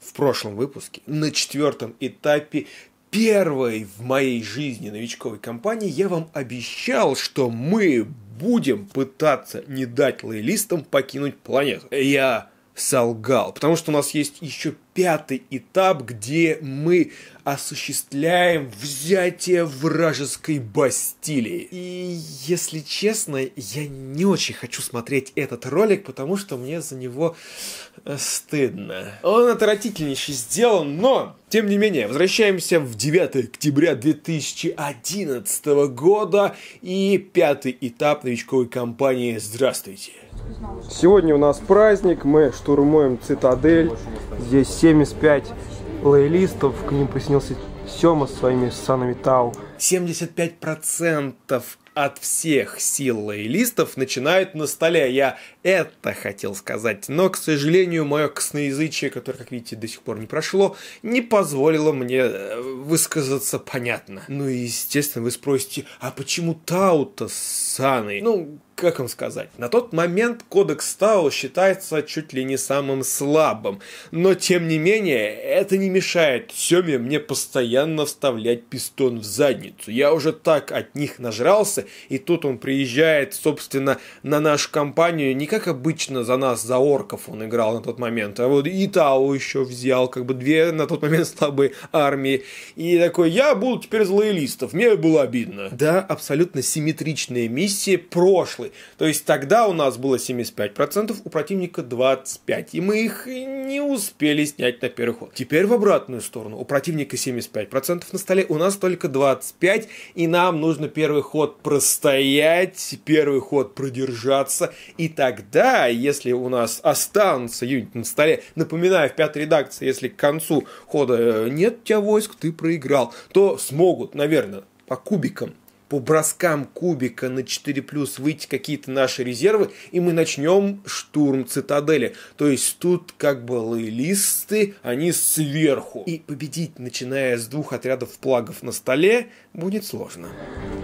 В прошлом выпуске на четвертом этапе первой в моей жизни новичковой кампании я вам обещал, что мы будем пытаться не дать лоялистам покинуть планету. Я солгал, потому что у нас есть еще пятый этап, где мы осуществляем взятие вражеской Бастилии. И, если честно, я не очень хочу смотреть этот ролик, потому что мне за него э, стыдно. Он отвратительнейший сделан, но, тем не менее, возвращаемся в 9 октября 2011 года и пятый этап новичковой кампании «Здравствуйте». Сегодня у нас праздник, мы штурмуем цитадель. Здесь 75 лоялистов, к ним приснился Сема со своими санами Тау. 75% от всех сил лоялистов начинают на столе. Я это хотел сказать, но, к сожалению, мое косноязычие, которое, как видите, до сих пор не прошло, не позволило мне э, высказаться понятно. Ну и, естественно, вы спросите, а почему Тау-то с Саной? Ну, как вам сказать, на тот момент кодекс Тау считается чуть ли не самым слабым, но тем не менее это не мешает Семе мне постоянно вставлять пистон в задницу. Я уже так от них нажрался, и тут он приезжает, собственно, на нашу компанию, не как обычно за нас, за орков он играл на тот момент, а вот и Тау еще взял, как бы две на тот момент слабые армии, и такой, я буду теперь злоелистов, мне было обидно. Да, абсолютно симметричная миссия прошлой. То есть тогда у нас было 75%, у противника 25%. И мы их не успели снять на первый ход. Теперь в обратную сторону. У противника 75% на столе, у нас только 25%. И нам нужно первый ход простоять, первый ход продержаться. И тогда, если у нас останутся юниты на столе, напоминаю, в пятой редакции, если к концу хода э, нет у тебя войск, ты проиграл, то смогут, наверное, по кубикам по броскам кубика на 4 плюс выйти какие-то наши резервы, и мы начнем штурм цитадели. То есть тут как бы лоялисты, они сверху. И победить, начиная с двух отрядов плагов на столе, будет сложно.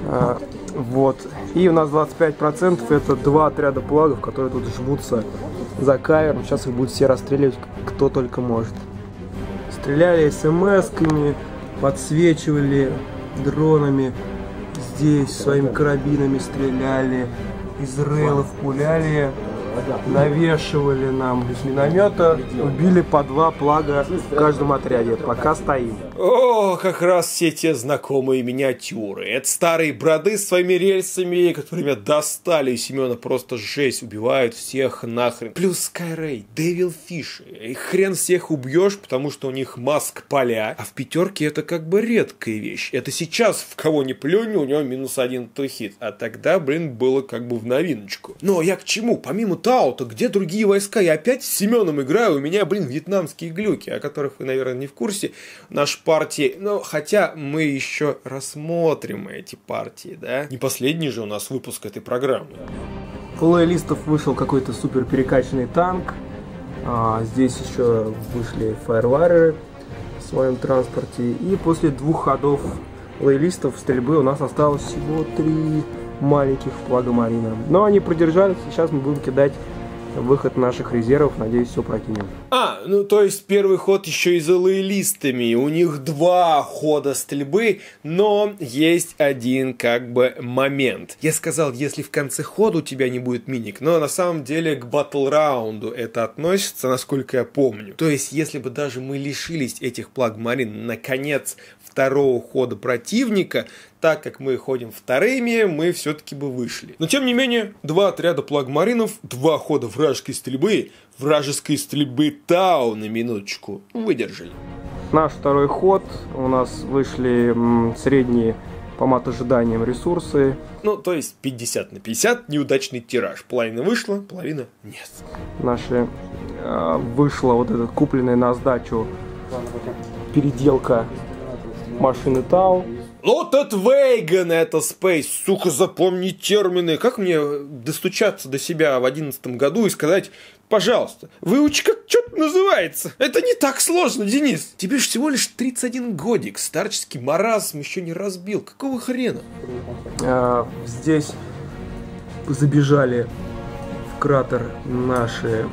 А, вот. И у нас 25% это два отряда плагов, которые тут жмутся за кавером. Сейчас их будут все расстреливать, кто только может. Стреляли смс-ками, подсвечивали дронами здесь своими карабинами стреляли, из рейлов пуляли, навешивали нам из миномета, убили по два плага в каждом отряде, пока стоим. О, как раз все те знакомые миниатюры. Это старые броды с своими рельсами, которые меня достали, и Семена просто жесть, убивают всех нахрен. Плюс Скайрей, Дэвил Фиш, и хрен всех убьешь, потому что у них маск поля, а в пятерке это как бы редкая вещь. Это сейчас в кого не плюнь, у него минус один тухит, а тогда, блин, было как бы в новиночку. Но я к чему? Помимо Таута, где другие войска? Я опять с Семеном играю, у меня, блин, вьетнамские глюки, о которых вы, наверное, не в курсе. Наш партии. Но хотя мы еще рассмотрим эти партии, да? Не последний же у нас выпуск этой программы. У лоялистов вышел какой-то супер перекачанный танк. А, здесь еще вышли фаервареры в своем транспорте. И после двух ходов лоялистов стрельбы у нас осталось всего три маленьких флага Марина. Но они продержались, сейчас мы будем кидать выход наших резервов, надеюсь, все прокинем. А, ну то есть первый ход еще и за лоялистами. У них два хода стрельбы, но есть один как бы момент. Я сказал, если в конце хода у тебя не будет миник, но на самом деле к батл раунду это относится, насколько я помню. То есть, если бы даже мы лишились этих плагмарин наконец второго хода противника, так как мы ходим вторыми, мы все-таки бы вышли. Но тем не менее, два отряда плагмаринов, два хода вражеской стрельбы, вражеской стрельбы Тау на минуточку выдержали. Наш второй ход, у нас вышли средние по мат ожиданиям ресурсы. Ну, то есть 50 на 50, неудачный тираж. Половина вышла, половина нет. Наши э, вышла вот эта купленная на сдачу переделка машины Тау. Вот от Вейган это Space, сука, запомни термины. Как мне достучаться до себя в одиннадцатом году и сказать, пожалуйста, выучи, как что-то называется. Это не так сложно, Денис. Тебе же всего лишь 31 годик. Старческий маразм еще не разбил. Какого хрена? А, здесь забежали кратер наши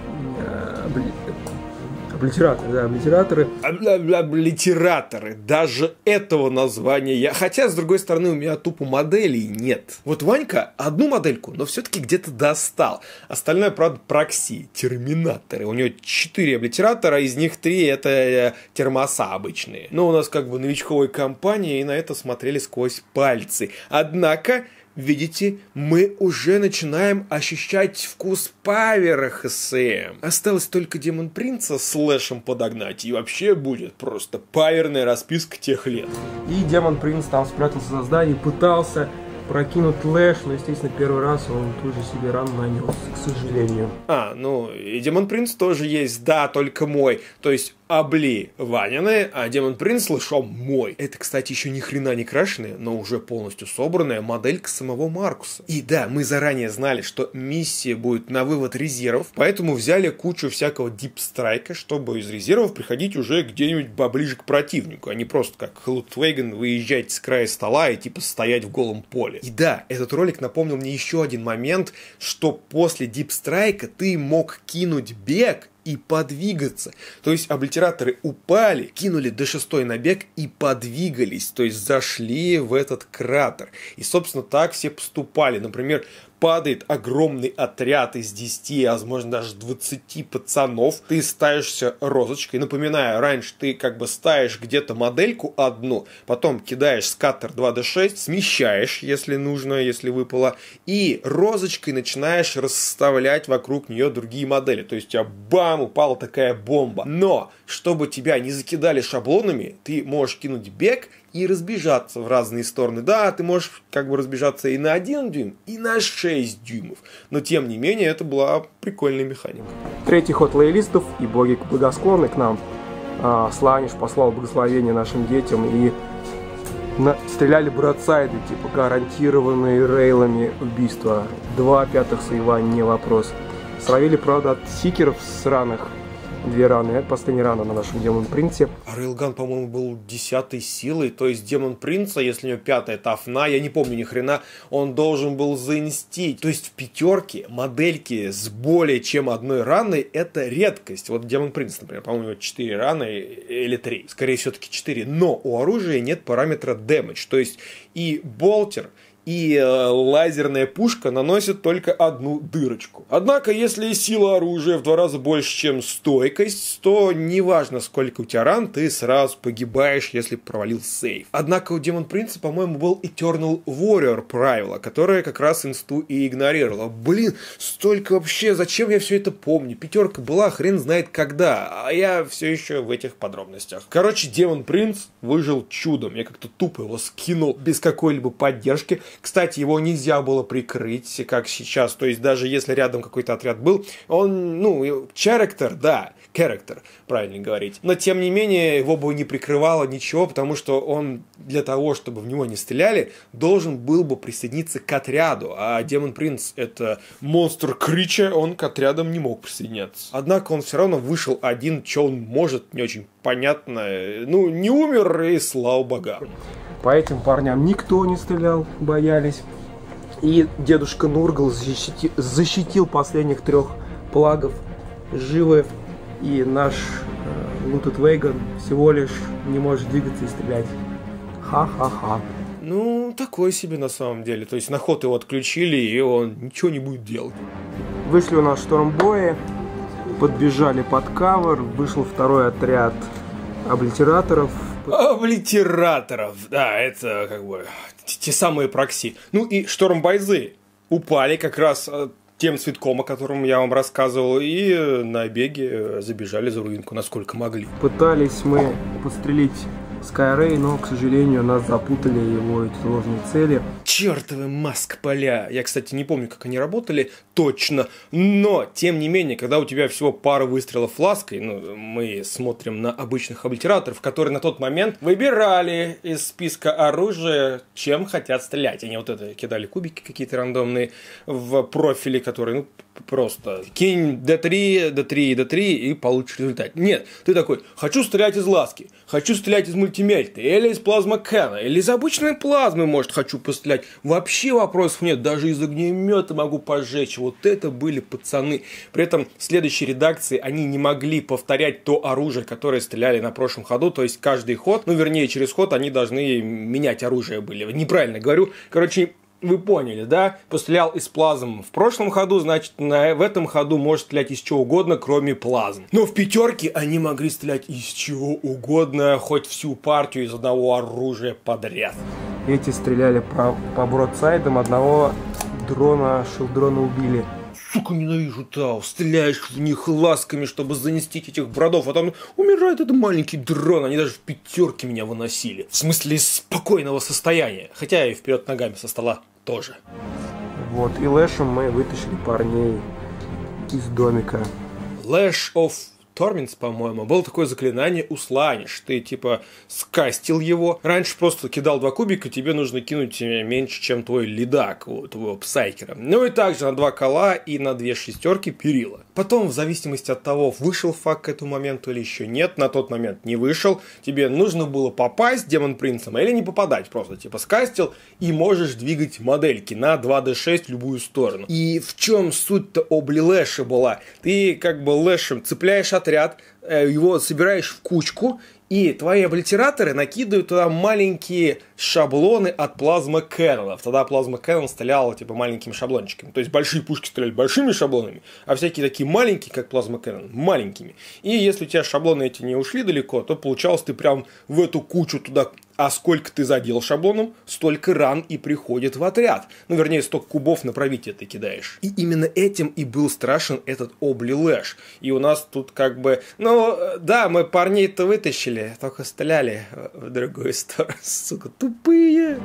Облитераторы, да, облитераторы. Облитераторы. Даже этого названия я... Хотя, с другой стороны, у меня тупо моделей нет. Вот Ванька одну модельку, но все-таки где-то достал. Остальное, правда, прокси, терминаторы. У него четыре облитератора, из них три это э, термоса обычные. Но у нас как бы новичковая компания, и на это смотрели сквозь пальцы. Однако Видите, мы уже начинаем ощущать вкус павера ХСМ. Осталось только Демон Принца с слэшем подогнать, и вообще будет просто паверная расписка тех лет. И Демон Принц там спрятался за зданием, пытался прокинуть lash, но, естественно, первый раз он тут же себе ран нанес, к сожалению. А, ну, и Демон Принц тоже есть, да, только мой. То есть Обли Ванины, а Демон Принц lash ом мой. Это, кстати, еще ни хрена не крашеная, но уже полностью собранная моделька самого Маркуса. И да, мы заранее знали, что миссия будет на вывод резервов, поэтому взяли кучу всякого deep strike а, чтобы из резервов приходить уже где-нибудь поближе к противнику, а не просто как Хлутвейген выезжать с края стола и типа стоять в голом поле. И да, этот ролик напомнил мне еще один момент, что после дипстрайка ты мог кинуть бег и подвигаться. То есть облитераторы упали, кинули D6 на бег и подвигались, то есть зашли в этот кратер. И, собственно, так все поступали. Например, падает огромный отряд из 10, а возможно даже 20 пацанов, ты ставишься розочкой. Напоминаю, раньше ты как бы ставишь где-то модельку одну, потом кидаешь скаттер 2D6, смещаешь, если нужно, если выпало, и розочкой начинаешь расставлять вокруг нее другие модели. То есть у тебя бам, упала такая бомба. Но, чтобы тебя не закидали шаблонами, ты можешь кинуть бег и разбежаться в разные стороны. Да, ты можешь как бы разбежаться и на 1 дюйм, и на 6 дюймов. Но тем не менее, это была прикольная механика. Третий ход лоялистов и боги благосклонны к нам. А, Сланиш послал благословение нашим детям и на... стреляли бродсайды, типа гарантированные рейлами убийства. Два пятых сейва не вопрос. Словили, правда, от сикеров сраных две раны. Это последняя рана на нашем Демон Принце. А Рейлган, по-моему, был десятой силой. То есть Демон Принца, если у него пятая тафна, я не помню ни хрена, он должен был заинстить. То есть в пятерке модельки с более чем одной раной это редкость. Вот Демон Принц, например, по-моему, 4 раны или 3. Скорее все-таки 4. Но у оружия нет параметра damage. То есть и болтер, и э, лазерная пушка наносит только одну дырочку. Однако, если сила оружия в два раза больше, чем стойкость, то неважно, сколько у тебя ран, ты сразу погибаешь, если провалил сейф. Однако у Демон Принца, по-моему, был Eternal Warrior правило, которое как раз инсту и игнорировало. Блин, столько вообще, зачем я все это помню? Пятерка была хрен знает когда, а я все еще в этих подробностях. Короче, Демон Принц выжил чудом. Я как-то тупо его скинул без какой-либо поддержки. Кстати, его нельзя было прикрыть, как сейчас. То есть даже если рядом какой-то отряд был, он, ну, character, да, character, правильно говорить. Но тем не менее, его бы не прикрывало ничего, потому что он для того, чтобы в него не стреляли, должен был бы присоединиться к отряду. А Демон Принц это монстр Крича, он к отрядам не мог присоединяться. Однако он все равно вышел один, что он может, не очень понятно. Ну, не умер, и слава богам. По этим парням никто не стрелял, боялись. И дедушка Нургал защити, защитил последних трех плагов живы. И наш э, Лутед Вейган всего лишь не может двигаться и стрелять. Ха-ха-ха. Ну, такой себе на самом деле. То есть на ход его отключили, и он ничего не будет делать. Вышли у нас штормбои, подбежали под кавер, вышел второй отряд облитераторов, Облитераторов, да, это как бы те самые прокси. Ну и штормбайзы упали как раз э, тем цветком, о котором я вам рассказывал, и на беге забежали за руинку, насколько могли. Пытались мы подстрелить Skyrray, но, к сожалению, нас запутали его эти ложные цели. Чертовы маск-поля! Я, кстати, не помню, как они работали точно, но, тем не менее, когда у тебя всего пара выстрелов флаской, ну, мы смотрим на обычных облитераторов, которые на тот момент выбирали из списка оружия, чем хотят стрелять. Они вот это кидали кубики какие-то рандомные в профили, которые, ну, просто кинь D3, D3, D3 и получишь результат. Нет, ты такой, хочу стрелять из ласки, хочу стрелять из мультимельта, или из плазма Кэна, или из обычной плазмы, может, хочу пострелять. Вообще вопросов нет, даже из огнемета могу пожечь. Вот это были пацаны. При этом в следующей редакции они не могли повторять то оружие, которое стреляли на прошлом ходу, то есть каждый ход, ну, вернее, через ход они должны менять оружие были. Неправильно говорю. Короче, вы поняли, да? Пострелял из плазм в прошлом ходу, значит, на, в этом ходу может стрелять из чего угодно, кроме плазм. Но в пятерке они могли стрелять из чего угодно, хоть всю партию из одного оружия подряд. Эти стреляли по, по бродсайдам, одного дрона, шилдрона убили. Сука, ненавижу Тау. Стреляешь в них ласками, чтобы занести этих бродов, а там умирает этот маленький дрон. Они даже в пятерке меня выносили. В смысле спокойного состояния. Хотя и вперед ногами со стола тоже. Вот, и Лэшем мы вытащили парней из домика. Lash of Торминс, по-моему, было такое заклинание усланишь. Ты, типа, скастил его. Раньше просто кидал два кубика, тебе нужно кинуть меньше, чем твой лидак, у твоего псайкера. Ну и также на два кола и на две шестерки перила. Потом, в зависимости от того, вышел факт к этому моменту или еще нет, на тот момент не вышел, тебе нужно было попасть демон принцем или не попадать. Просто, типа, скастил и можешь двигать модельки на 2D6 в любую сторону. И в чем суть-то Лэша была? Ты, как бы, Лэшем цепляешь отряд, э, его собираешь в кучку, и твои облитераторы накидывают туда маленькие шаблоны от плазма Кэннонов. Тогда плазма Кэннон стреляла типа маленькими шаблончиками. То есть большие пушки стреляли большими шаблонами, а всякие такие маленькие, как плазма Кэннон, маленькими. И если у тебя шаблоны эти не ушли далеко, то получалось ты прям в эту кучу туда а сколько ты задел шаблоном, столько ран и приходит в отряд. Ну, вернее, столько кубов на пробитие ты кидаешь. И именно этим и был страшен этот Обли Лэш. И у нас тут как бы... Ну, да, мы парней-то вытащили, только стреляли в другую сторону. Сука, тупые.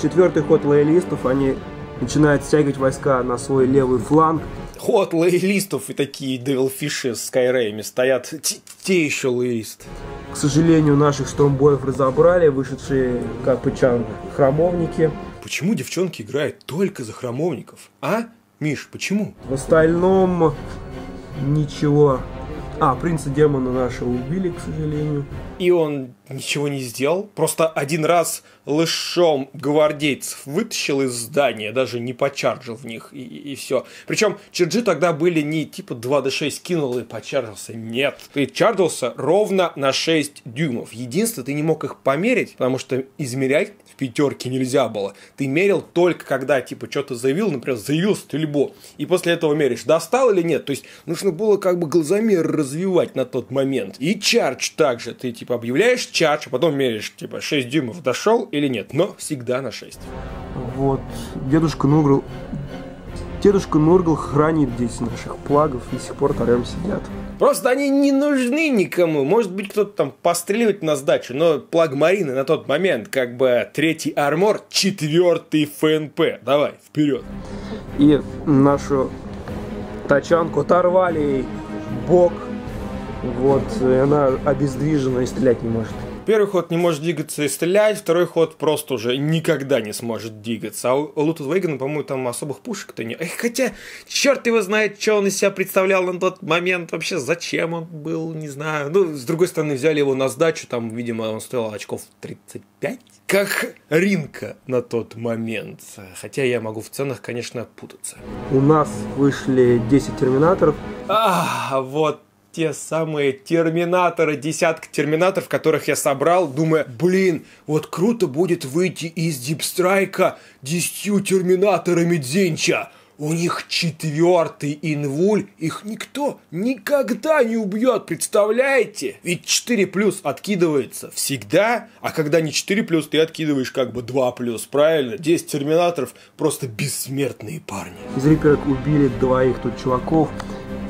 Четвертый ход лоялистов, они начинают стягивать войска на свой левый фланг. Ход лоялистов и такие девилфиши с Скайрейми стоят. Те еще лоялисты. К сожалению, наших штормбоев разобрали, вышедшие, как пычан, храмовники. Почему девчонки играют только за храмовников? А? Миш, почему? В остальном ничего. А, принца демона нашего убили, к сожалению. И он ничего не сделал. Просто один раз лышом гвардейцев вытащил из здания, даже не почарджил в них, и, и, все. Причем черджи тогда были не типа 2d6 кинул и почарджился. Нет. Ты чарджился ровно на 6 дюймов. Единственное, ты не мог их померить, потому что измерять в пятерке нельзя было. Ты мерил только когда, типа, что-то заявил, например, заявил стрельбу, и после этого меришь, достал или нет. То есть, нужно было как бы глазомер развивать на тот момент. И чардж также. Ты, типа, объявляешь чардж, а потом меряешь, типа, 6 дюймов дошел или нет. Но всегда на 6. Вот, дедушка Нургл... Дедушка Нургл хранит здесь наших плагов, до сих пор тарем сидят. Просто они не нужны никому. Может быть, кто-то там постреливать на сдачу, но плагмарины на тот момент, как бы третий армор, четвертый ФНП. Давай, вперед. И нашу тачанку оторвали бок. Вот, и она обездвижена и стрелять не может. Первый ход не может двигаться и стрелять, второй ход просто уже никогда не сможет двигаться. А у Лутус Вейгана, по-моему, там особых пушек-то нет. Хотя, черт его знает, что он из себя представлял на тот момент. Вообще, зачем он был, не знаю. Ну, с другой стороны, взяли его на сдачу, там, видимо, он стоил очков 35. Как Ринка на тот момент. Хотя я могу в ценах, конечно, путаться. У нас вышли 10 терминаторов. А, вот те самые терминаторы, десятка терминаторов, которых я собрал, думая, блин, вот круто будет выйти из дипстрайка десятью терминаторами Дзенча. У них четвертый инвуль, их никто никогда не убьет, представляете? Ведь 4 плюс откидывается всегда, а когда не 4 плюс, ты откидываешь как бы 2 плюс, правильно? 10 терминаторов просто бессмертные парни. Из Риперок убили двоих тут чуваков.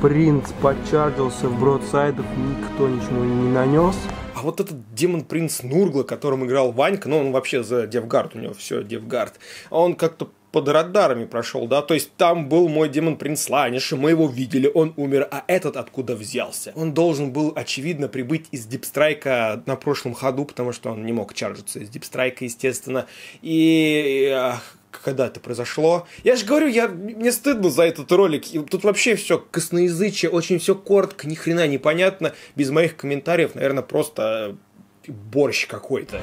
Принц под charge ился в broadside ов, никто ничего не нанес. А вот этот демон принц Нургла, которым играл Ванька, ну он вообще за Death Guard, у него все Death Guard, он как-то под радарами прошел, да, то есть там был мой демон принц Слаанеш, мы его видели, он умер, а этот откуда взялся? Он должен был, очевидно, прибыть из deep strike а на прошлом ходу, потому что он не мог charge иться из deep strike а, естественно, и когда это произошло. Я же говорю, я, мне стыдно за этот ролик. Тут вообще все косноязычие, очень все коротко, ни хрена непонятно. Без моих комментариев, наверное, просто борщ какой-то.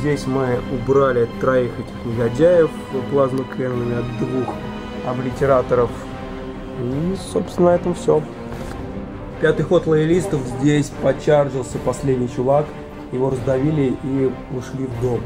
Здесь мы убрали троих этих негодяев плазмы Кэнонами от двух облитераторов. И, собственно, на этом все. Пятый ход лоялистов. Здесь почаржился последний чувак. Его раздавили и ушли в дом.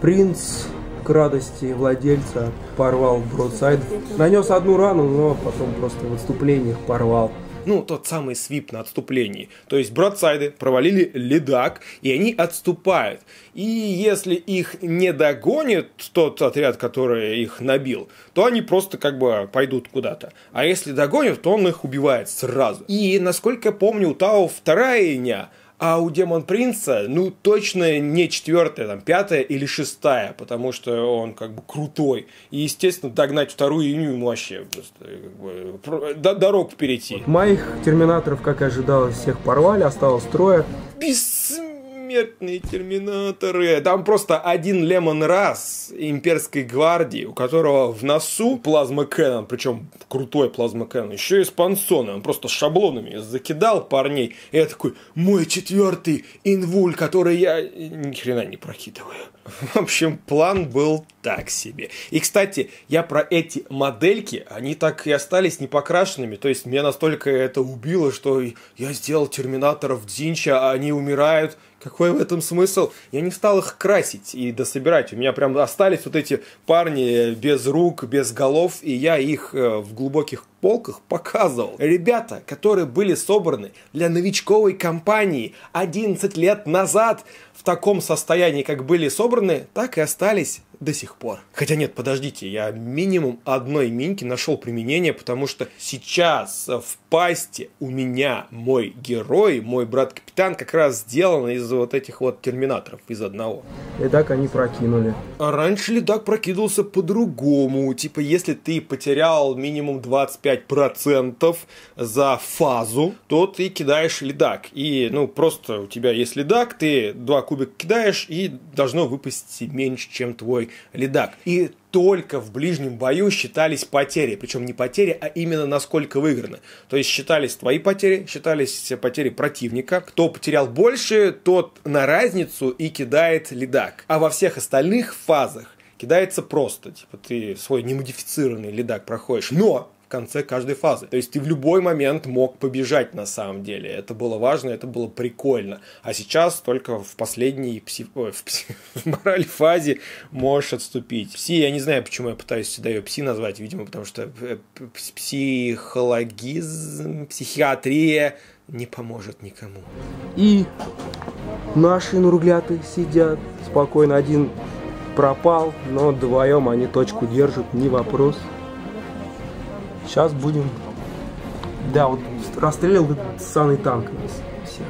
Принц к радости владельца порвал бродсайд. Нанес одну рану, но потом просто в отступлениях порвал ну, тот самый свип на отступлении. То есть бродсайды провалили ледак, и они отступают. И если их не догонит тот отряд, который их набил, то они просто как бы пойдут куда-то. А если догонят, то он их убивает сразу. И, насколько я помню, у Тау вторая иня – а у Демон Принца, ну, точно не четвертая, там, пятая или шестая, потому что он как бы крутой. И, естественно, догнать вторую иню ему вообще просто, как бы, дорог перейти. Моих терминаторов, как и ожидалось, всех порвали, осталось трое. Бессмертно бессмертные терминаторы. Там просто один Лемон Раз имперской гвардии, у которого в носу плазма Кэнон, причем крутой плазма Кэнон, еще и с пансоны. Он просто шаблонами закидал парней. И я такой, мой четвертый инвуль, который я ни хрена не прокидываю. В общем, план был так себе. И, кстати, я про эти модельки, они так и остались непокрашенными. То есть, меня настолько это убило, что я сделал терминаторов Дзинча, а они умирают. Какой в этом смысл? Я не стал их красить и дособирать. У меня прям остались вот эти парни без рук, без голов, и я их э, в глубоких полках показывал. Ребята, которые были собраны для новичковой кампании 11 лет назад, в таком состоянии, как были собраны, так и остались до сих пор. Хотя нет, подождите, я минимум одной миньки нашел применение, потому что сейчас в пасте у меня мой герой, мой брат-капитан как раз сделан из вот этих вот терминаторов, из одного. Ледак они прокинули. А раньше ледак прокидывался по-другому. Типа, если ты потерял минимум 25% за фазу, то ты кидаешь ледак. И, ну, просто у тебя есть ледак, ты два кубика кидаешь, и должно выпасть меньше, чем твой ледак. И только в ближнем бою считались потери. Причем не потери, а именно насколько выиграны. То есть считались твои потери, считались потери противника. Кто потерял больше, тот на разницу и кидает ледак. А во всех остальных фазах кидается просто. Типа ты свой немодифицированный ледак проходишь. Но в конце каждой фазы. То есть ты в любой момент мог побежать на самом деле. Это было важно, это было прикольно. А сейчас только в последней пси... Ой, в, пси... в мораль фазе можешь отступить. Пси, я не знаю, почему я пытаюсь сюда ее пси назвать, видимо, потому что э, психологизм, психиатрия не поможет никому. И наши нуругляты сидят спокойно. Один пропал, но вдвоем они точку держат, не вопрос. Сейчас будем... Да, вот расстрелял ссаный танк нас всех.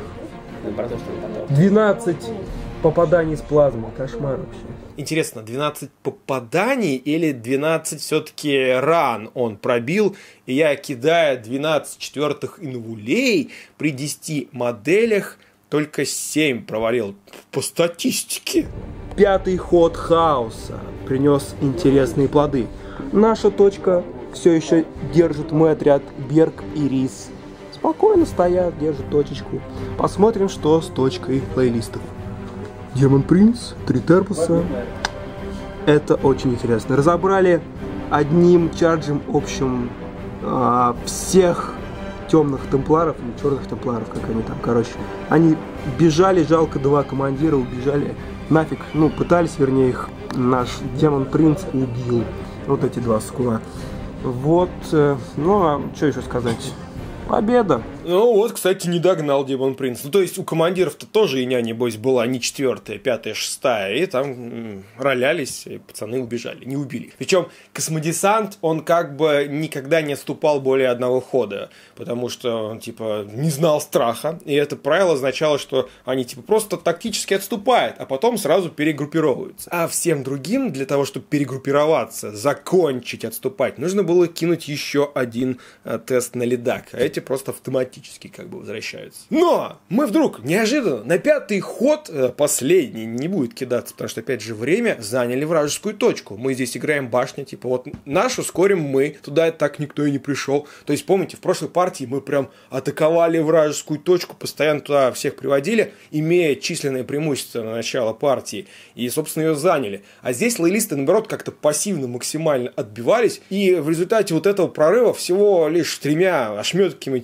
12 попаданий с плазмы. Кошмар вообще. Интересно, 12 попаданий или 12 все-таки ран он пробил, и я, кидая 12 четвертых инвулей при 10 моделях, только 7 провалил по статистике. Пятый ход хаоса принес интересные плоды. Наша точка все еще держит мой отряд Берг и Рис. Спокойно стоят, держат точечку. Посмотрим, что с точкой плейлистов. Демон Принц, три терпуса. Это очень интересно. Разобрали одним чарджем общим а, всех темных темпларов или черных темпларов, как они там, короче. Они бежали, жалко два командира, убежали нафиг, ну, пытались, вернее, их наш демон принц убил. Вот эти два скула. Вот, э, ну а что еще сказать? Победа. Ну вот, кстати, не догнал Демон Принц. Ну, то есть у командиров-то тоже иня, небось, была не четвертая, пятая, шестая. И там ролялись, и пацаны убежали, не убили. Причем космодесант, он как бы никогда не отступал более одного хода. Потому что он, типа, не знал страха. И это правило означало, что они, типа, просто тактически отступают, а потом сразу перегруппировываются. А всем другим, для того, чтобы перегруппироваться, закончить отступать, нужно было кинуть еще один э, тест на ледак. А эти просто автоматически автоматически как бы возвращаются. Но мы вдруг неожиданно на пятый ход, э, последний, не будет кидаться, потому что опять же время, заняли вражескую точку. Мы здесь играем башня, типа вот нашу скорим мы, туда так никто и не пришел. То есть помните, в прошлой партии мы прям атаковали вражескую точку, постоянно туда всех приводили, имея численное преимущество на начало партии, и, собственно, ее заняли. А здесь лоялисты, наоборот, как-то пассивно максимально отбивались, и в результате вот этого прорыва всего лишь тремя ошметками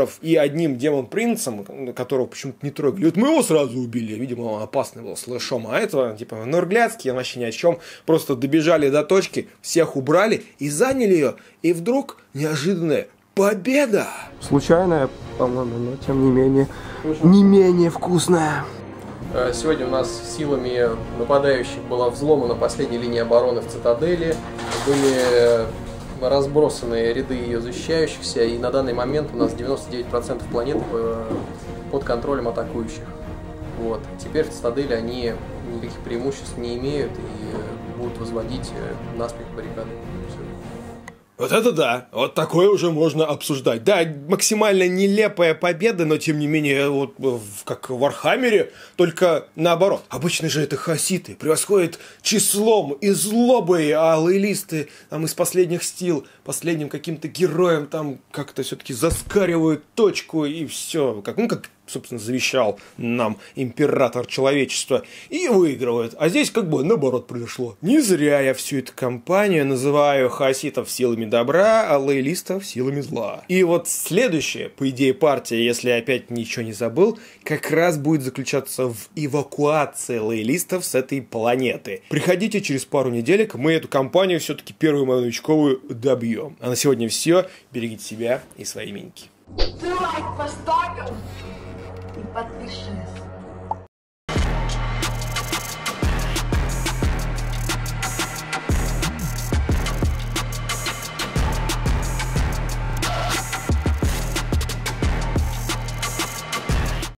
терминаторов и одним демон-принцем, которого почему-то не трогали. Вот мы его сразу убили, видимо, он опасный был слэшом, а этого, типа, Норгляцкий, вообще ни о чем, просто добежали до точки, всех убрали и заняли ее, и вдруг неожиданная победа! Случайная, по-моему, но тем не менее, не менее вкусная. Э, сегодня у нас силами нападающих была взломана последняя линия обороны в цитадели. Были разбросаны ряды ее защищающихся, и на данный момент у нас 99% планеты под контролем атакующих. Вот. Теперь в цитадели они никаких преимуществ не имеют и будут возводить э, наспех баррикады. Вот это да, вот такое уже можно обсуждать. Да, максимально нелепая победа, но тем не менее, вот как в Warhammer е, только наоборот. Обычно же это хаоситы, превосходят числом и злобой, а лоялисты там из последних сил, последним каким-то героем там как-то все-таки за score ивают точку и все. Как, ну, как собственно, завещал нам император человечества, и выигрывают. А здесь как бы наоборот произошло. Не зря я всю эту компанию называю хаситов силами добра, а лоялистов силами зла. И вот следующая, по идее, партия, если опять ничего не забыл, как раз будет заключаться в эвакуации лоялистов с этой планеты. Приходите через пару неделек, мы эту компанию все-таки первую мою новичковую добьем. А на сегодня все. Берегите себя и свои миньки. Ты лайк поставил? Подпишись.